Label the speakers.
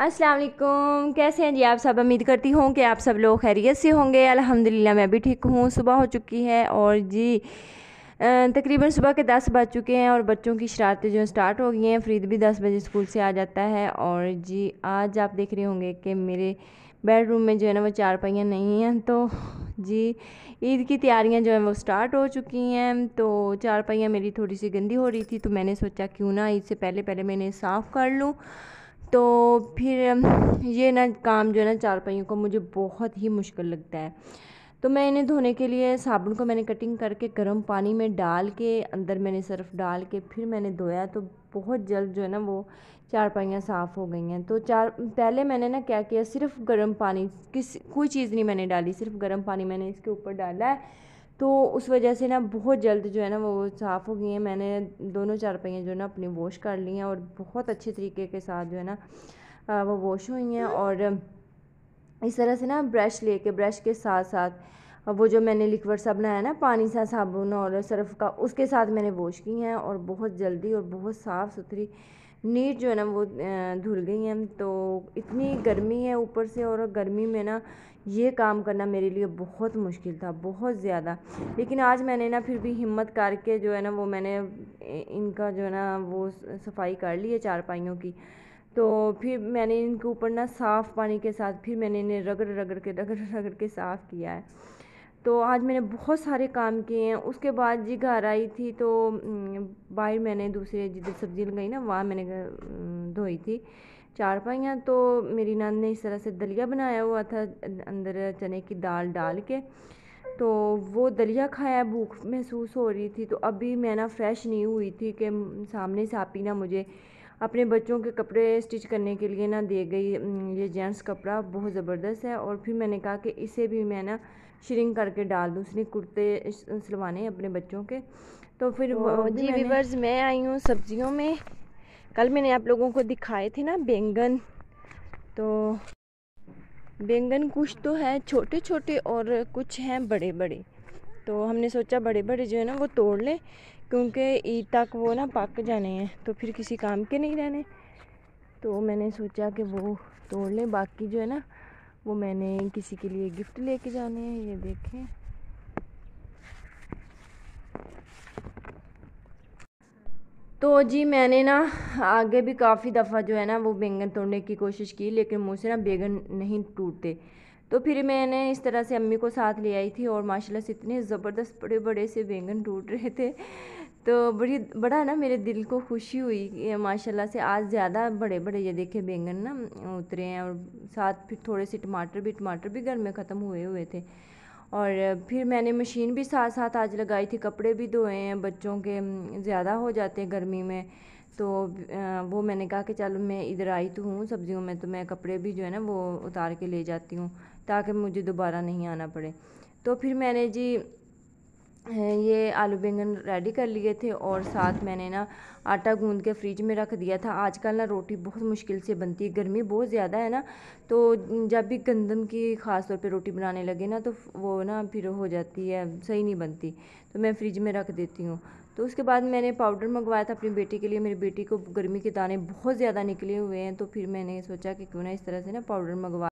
Speaker 1: अस्सलाम वालेकुम। कैसे हैं जी आप सब? उम्मीद करती हूँ कि आप सब लोग खैरियत से होंगे। अल्हम्दुलिल्लाह, मैं भी ठीक हूँ। सुबह हो चुकी है और जी तकरीबन सुबह के दस बज चुके हैं और बच्चों की शरारतें जो स्टार्ट हो गई हैं। फ्रीद भी दस बजे स्कूल से आ जाता है और जी, आज आप देख रहे होंगे कि मेरे बेडरूम में जो है ना वो चार पहियाँ नहीं हैं। तो जी, ईद की तैयारियाँ जो है वो स्टार्ट हो चुकी हैं। तो चार पहियाँ मेरी थोड़ी सी गंदी हो रही थी तो मैंने सोचा क्यों ना ईद से पहले पहले मैंने साफ़ कर लूँ। तो फिर, ये ना काम जो है ना चारपाइयों को मुझे बहुत ही मुश्किल लगता है। तो मैं इन्हें धोने के लिए साबुन को मैंने कटिंग करके गर्म पानी में डाल के, अंदर मैंने सर्फ़ डाल के फिर मैंने धोया तो बहुत जल्द जो है ना वो चारपाइयाँ साफ़ हो गई हैं। तो चार, पहले मैंने ना क्या किया, सिर्फ़ गर्म पानी, किस, कोई चीज़ नहीं मैंने डाली, सिर्फ़ गर्म पानी मैंने इसके ऊपर डाला है। तो उस वजह से ना बहुत जल्द जो है ना वो साफ़ हो गई हैं। मैंने दोनों चार पहियाँ जो है ना अपनी वॉश कर ली हैं और बहुत अच्छे तरीके के साथ जो है ना वो वॉश हुई हैं और इस तरह से ना ब्रश लेके, ब्रश के साथ साथ वो जो मैंने लिक्विड सा बनाया ना, पानी सा साबुन और सर्फ का, उसके साथ मैंने वॉश की हैं और बहुत जल्दी और बहुत साफ़ सुथरी नीट जो है ना वो धुल गई हैं। तो इतनी गर्मी है ऊपर से और गर्मी में ना ये काम करना मेरे लिए बहुत मुश्किल था, बहुत ज़्यादा। लेकिन आज मैंने ना फिर भी हिम्मत करके जो है ना वो मैंने इनका जो है ना वो सफ़ाई कर ली है चारपाइयों की। तो फिर मैंने इनके ऊपर ना साफ़ पानी के साथ फिर मैंने इन्हें रगड़ रगड़ के, रगड़ रगड़ के साफ़ किया है। तो आज मैंने बहुत सारे काम किए हैं। उसके बाद जी घर आई थी तो बाहर मैंने दूसरे जिधर सब्ज़ी लगाई ना, वहाँ मैंने धोई थी। चार पाइयाँ तो मेरी नान ने इस तरह से दलिया बनाया हुआ था, अंदर चने की दाल डाल के। तो वो दलिया खाया, भूख महसूस हो रही थी। तो अभी मैं ना फ्रेश नहीं हुई थी कि सामने से आपी ना मुझे अपने बच्चों के कपड़े स्टिच करने के लिए ना दे गई। ये जेंट्स कपड़ा बहुत ज़बरदस्त है और फिर मैंने कहा कि इसे भी मैं ना श्रिंक करके डाल दूँ, उसने कुर्ते सिलवाने अपने बच्चों के। तो फिर तो जी वीवर्स मैं आई हूँ सब्जियों में। कल मैंने आप लोगों को दिखाए थे ना बैंगन। तो बैंगन कुछ तो है छोटे छोटे और कुछ हैं बड़े बड़े तो हमने सोचा बड़े बड़े जो है ना वो तोड़ लें क्योंकि ईद तक वो ना पक जाने हैं तो फिर किसी काम के नहीं रहने। तो मैंने सोचा कि वो तोड़ लें बाकी जो है ना वो मैंने किसी के लिए गिफ्ट लेके जाने हैं ये देखें। तो जी मैंने ना आगे भी काफ़ी दफ़ा जो है ना वो बैंगन तोड़ने की कोशिश की, लेकिन मुझसे ना बैंगन नहीं टूटते। तो फिर मैंने इस तरह से अम्मी को साथ ले आई थी और माशाल्लाह से इतने ज़बरदस्त बड़े बड़े से बैंगन टूट रहे थे। तो बड़ी, बड़ा ना मेरे दिल को खुशी हुई माशाल्लाह से आज ज़्यादा बड़े बड़े ये देखे बैंगन ना उतरे हैं और साथ फिर थोड़े से टमाटर भी टमाटर भी घर में ख़त्म हुए हुए थे। और फिर मैंने मशीन भी साथ साथ आज लगाई थी, कपड़े भी धोए हैं, बच्चों के ज़्यादा हो जाते हैं गर्मी में। तो वो मैंने कहा कि चलो मैं इधर आई तो हूँ, सब्जियों में तो मैं कपड़े भी जो है ना, वो उतार के ले जाती हूँ, ताकि मुझे दोबारा नहीं आना पड़े। तो फिर मैंने जी ये आलू बैंगन रेडी कर लिए थे और साथ मैंने ना आटा गूंद के फ्रिज में रख दिया था। आजकल ना रोटी बहुत मुश्किल से बनती है, गर्मी बहुत ज़्यादा है ना तो जब भी गंदम की ख़ास तौर पे रोटी बनाने लगे ना तो वो ना फिर हो जाती है, सही नहीं बनती तो मैं फ्रिज में रख देती हूँ। तो उसके बाद मैंने पाउडर मंगवाया था अपनी बेटी के लिए, मेरी बेटी को गर्मी के दाने बहुत ज़्यादा निकले हुए हैं तो फिर मैंने सोचा कि क्यों ना इस तरह से ना पाउडर मंगवा